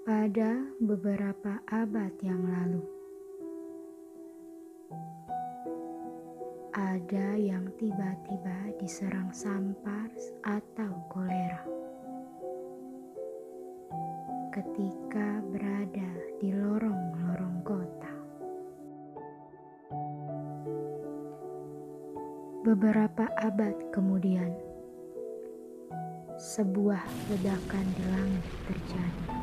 Pada beberapa abad yang lalu, ada yang tiba-tiba diserang sampar atau kolera ketika berada di lorong-lorong kota. Beberapa abad kemudian, sebuah ledakan di langit terjadi.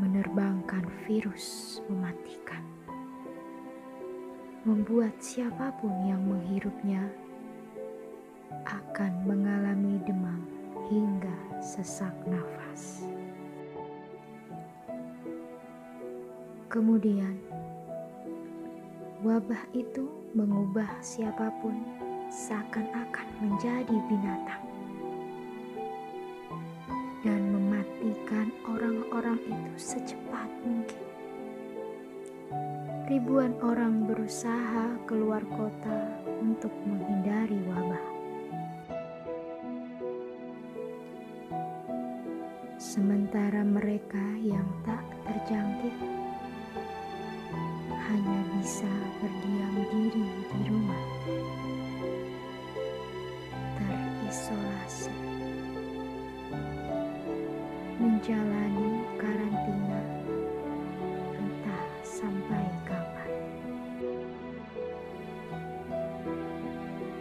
Menerbangkan virus mematikan, membuat siapa pun yang menghirupnya akan mengalami demam hingga sesak nafas. Kemudian, wabah itu mengubah siapa pun seakan-akan menjadi binatang orang-orang itu secepat mungkin. Ribuan orang berusaha keluar kota untuk menghindari wabah. Sementara mereka yang tak terjangkit hanya bisa berdiam diri di rumah, terisolasi menjalani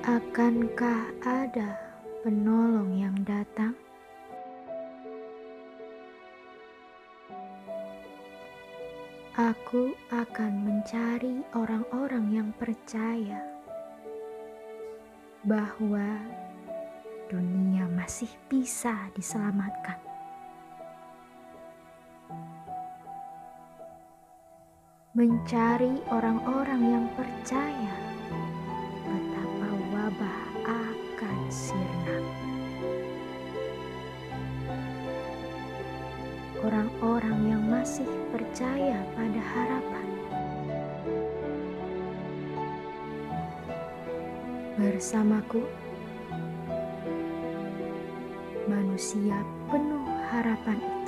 Akankah ada penolong yang datang? Aku akan mencari orang-orang yang percaya bahwa dunia masih bisa diselamatkan. mencari orang-orang yang percaya sirna. Orang-orang yang masih percaya pada harapan. Bersamaku, manusia penuh harapan